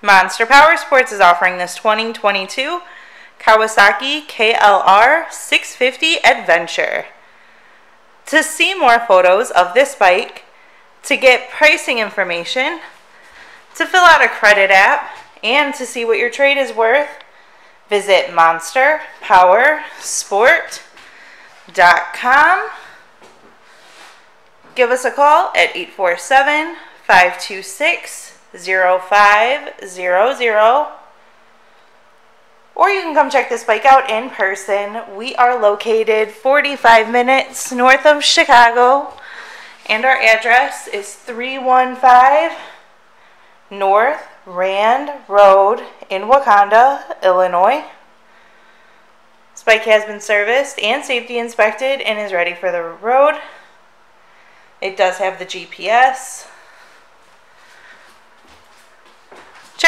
Monster Power Sports is offering this 2022 Kawasaki KLR 650 Adventure. To see more photos of this bike, to get pricing information, to fill out a credit app, and to see what your trade is worth, visit monsterpowersport.com. Give us a call at 847 526 0500 or you can come check this bike out in person. We are located 45 minutes north of Chicago, and our address is 315 North Rand Road in Wauconda, Illinois. This bike has been serviced and safety inspected and is ready for the road. It does have the GPS. Check